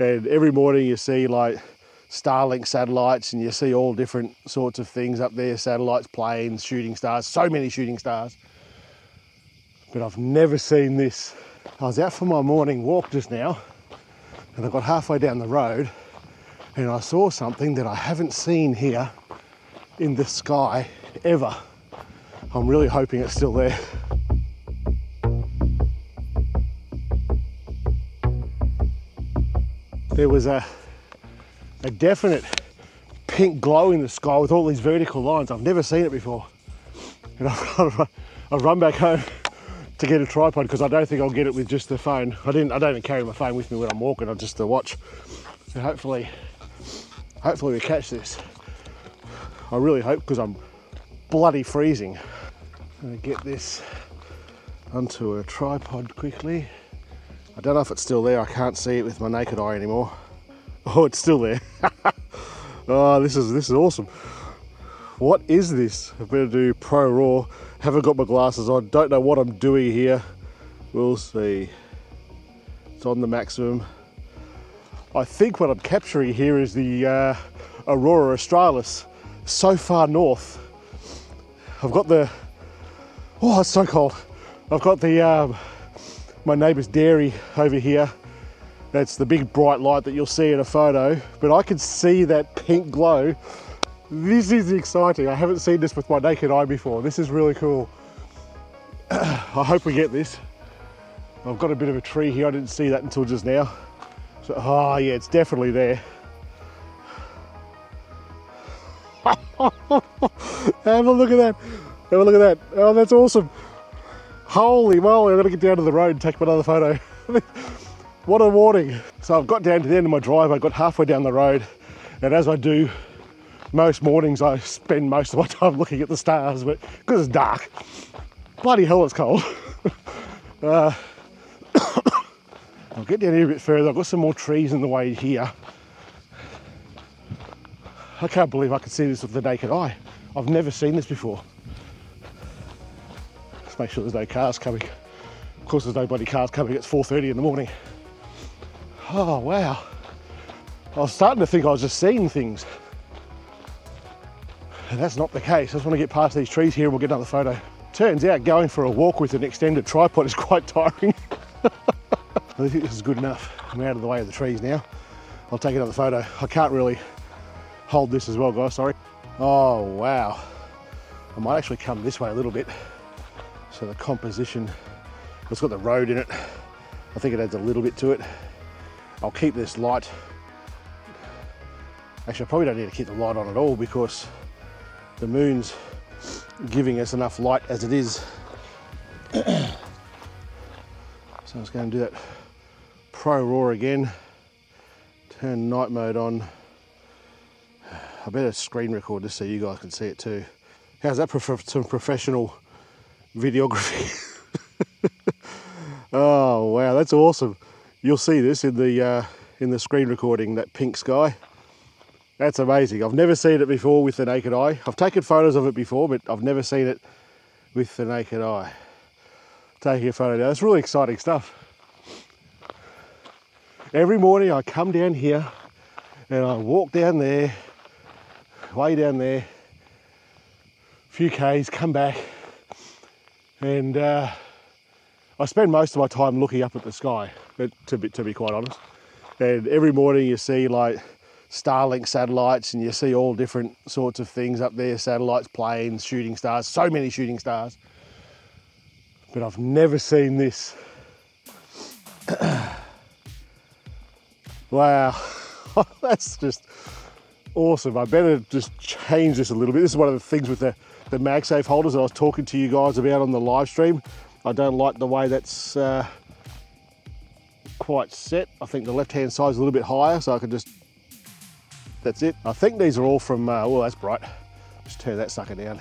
And every morning you see like Starlink satellites and you see all different sorts of things up there satellites, planes, shooting stars, so many shooting stars. But I've never seen this. I was out for my morning walk just now and I got halfway down the road and I saw something that I haven't seen here in the sky ever. I'm really hoping it's still there. There was a, a definite pink glow in the sky with all these vertical lines. I've never seen it before. And I've, run back home to get a tripod because I don't think I'll get it with just the phone. I didn't. I don't even carry my phone with me when I'm walking. I just the watch. So hopefully, hopefully we catch this. I really hope because I'm bloody freezing. I'm gonna get this onto a tripod quickly. I don't know if it's still there. I can't see it with my naked eye anymore. Oh, it's still there. oh, this is this is awesome. What is this? I better do Pro Raw. Haven't got my glasses on. Don't know what I'm doing here. We'll see. It's on the maximum. I think what I'm capturing here is the uh, Aurora Australis. So far north. I've got the. Oh, it's so cold. I've got the um, my neighbour's dairy over here. That's the big bright light that you'll see in a photo. But I can see that pink glow this is exciting. I haven't seen this with my naked eye before. This is really cool. I hope we get this. I've got a bit of a tree here. I didn't see that until just now. So, oh yeah, it's definitely there. Have a look at that. Have a look at that. Oh, that's awesome. Holy moly, I'm gonna get down to the road and take another photo. what a warning. So I've got down to the end of my drive. I got halfway down the road. And as I do, most mornings I spend most of my time looking at the stars, but because it's dark, bloody hell, it's cold. uh, I'll get down here a bit further. I've got some more trees in the way here. I can't believe I can see this with the naked eye. I've never seen this before. Make sure there's no cars coming. Of course, there's no cars coming. It's 4:30 in the morning. Oh wow! I was starting to think I was just seeing things. And that's not the case. I just want to get past these trees here and we'll get another photo. Turns out going for a walk with an extended tripod is quite tiring. I think this is good enough. I'm out of the way of the trees now. I'll take another photo. I can't really hold this as well, guys, sorry. Oh, wow. I might actually come this way a little bit. So the composition, it's got the road in it. I think it adds a little bit to it. I'll keep this light. Actually, I probably don't need to keep the light on at all because the moon's giving us enough light as it is. so I was going to do that Pro Raw again, turn night mode on. I better screen record this so you guys can see it too. How's that for some professional videography? oh wow, that's awesome. You'll see this in the uh, in the screen recording, that pink sky. That's amazing. I've never seen it before with the naked eye. I've taken photos of it before, but I've never seen it with the naked eye. Taking a photo now. It's really exciting stuff. Every morning I come down here and I walk down there, way down there, a few Ks, come back, and uh, I spend most of my time looking up at the sky, to be, to be quite honest. And every morning you see like Starlink satellites and you see all different sorts of things up there satellites, planes, shooting stars, so many shooting stars. But I've never seen this. wow, that's just awesome. I better just change this a little bit. This is one of the things with the, the MagSafe holders I was talking to you guys about on the live stream. I don't like the way that's uh, quite set. I think the left hand side is a little bit higher so I can just that's it. I think these are all from, uh, well, that's bright. Just turn that sucker down.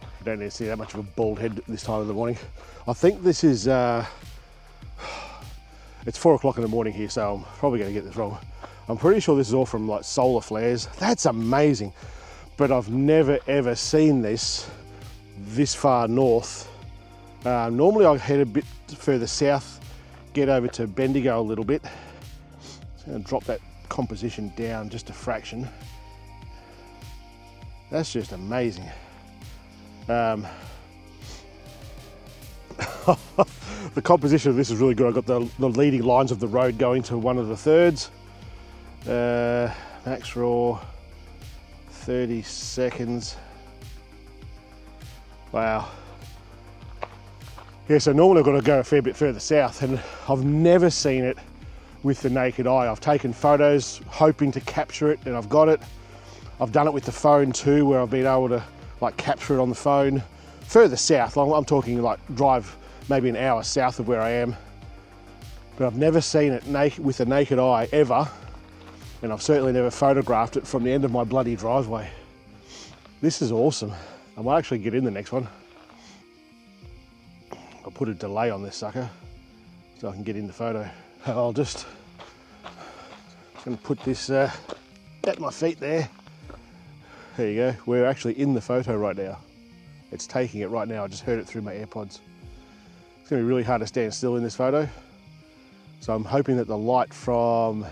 You don't need to see that much of a bald head this time of the morning. I think this is, uh, it's four o'clock in the morning here, so I'm probably gonna get this wrong. I'm pretty sure this is all from like solar flares. That's amazing. But I've never ever seen this this far north. Uh, normally I head a bit further south, get over to Bendigo a little bit. Just gonna drop that composition down just a fraction. That's just amazing. Um, the composition of this is really good. I've got the, the, leading lines of the road going to one of the thirds. Uh, max raw, 30 seconds. Wow. Yeah, so normally I've got to go a fair bit further south and I've never seen it with the naked eye. I've taken photos hoping to capture it and I've got it. I've done it with the phone too where I've been able to like capture it on the phone. Further south, I'm talking like drive maybe an hour south of where I am. But I've never seen it with the naked eye ever. And I've certainly never photographed it from the end of my bloody driveway. This is awesome. I might actually get in the next one. I'll put a delay on this sucker so I can get in the photo. I'll just, gonna put this uh, at my feet there. There you go. We're actually in the photo right now. It's taking it right now. I just heard it through my AirPods. It's gonna be really hard to stand still in this photo. So I'm hoping that the light from,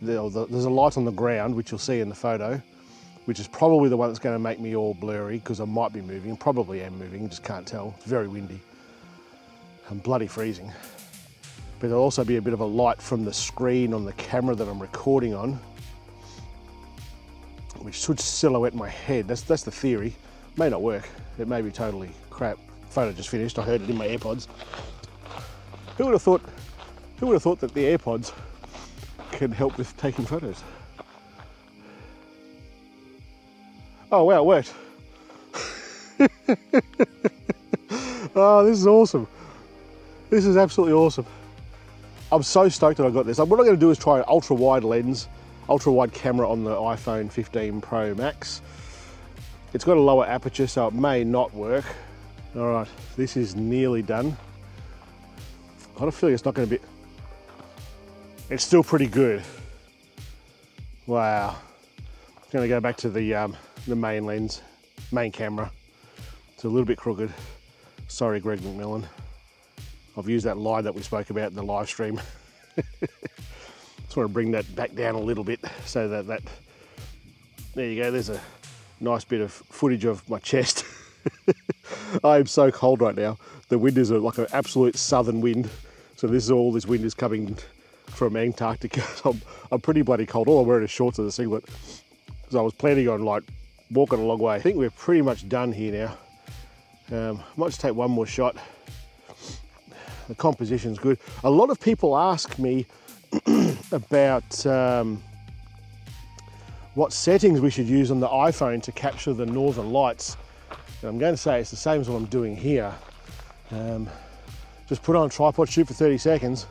there's a light on the ground, which you'll see in the photo, which is probably the one that's gonna make me all blurry because I might be moving, probably am moving, just can't tell. It's very windy. I'm bloody freezing but there'll also be a bit of a light from the screen on the camera that I'm recording on, which should silhouette my head. That's, that's the theory. May not work. It may be totally crap. Photo just finished. I heard it in my AirPods. Who would have thought? Who would have thought that the AirPods can help with taking photos? Oh wow, it worked. oh, this is awesome. This is absolutely awesome. I'm so stoked that I got this. What I'm going to do is try an ultra wide lens, ultra wide camera on the iPhone 15 Pro Max. It's got a lower aperture, so it may not work. All right, this is nearly done. I got a feeling it's not going to be. It's still pretty good. Wow. I'm to go back to the um, the main lens, main camera. It's a little bit crooked. Sorry, Greg McMillan. I've used that line that we spoke about in the live stream. Just want to bring that back down a little bit so that that, there you go, there's a nice bit of footage of my chest. I am so cold right now. The wind is like an absolute southern wind. So this is all this wind is coming from Antarctica. I'm, I'm pretty bloody cold. All I'm wearing is shorts and a singlet. So I was planning on like walking a long way. I think we're pretty much done here now. Um, might just take one more shot the composition's good. A lot of people ask me about um, what settings we should use on the iPhone to capture the northern lights. And I'm going to say it's the same as what I'm doing here. Um, just put on a tripod, shoot for 30 seconds,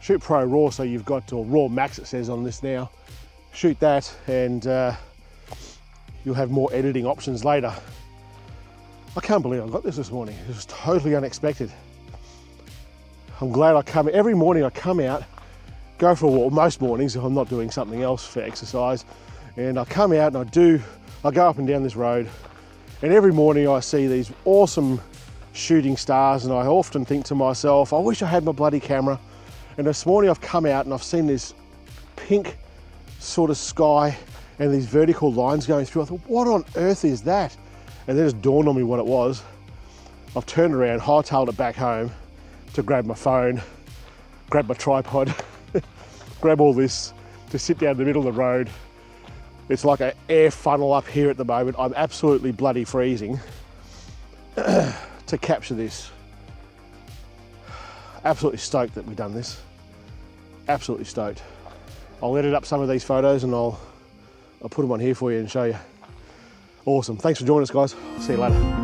shoot Pro RAW so you've got, or RAW Max it says on this now, shoot that and uh, you'll have more editing options later. I can't believe I got this this morning. It was totally unexpected. I'm glad I come, every morning I come out, go for a walk, most mornings if I'm not doing something else for exercise, and I come out and I do, I go up and down this road, and every morning I see these awesome shooting stars, and I often think to myself, I wish I had my bloody camera. And this morning I've come out and I've seen this pink sort of sky and these vertical lines going through. I thought, what on earth is that? And then it dawned on me what it was. I've turned around, hightailed it back home, to grab my phone, grab my tripod, grab all this to sit down in the middle of the road. It's like an air funnel up here at the moment. I'm absolutely bloody freezing to capture this. Absolutely stoked that we've done this. Absolutely stoked. I'll edit up some of these photos and I'll, I'll put them on here for you and show you. Awesome. Thanks for joining us, guys. See you later.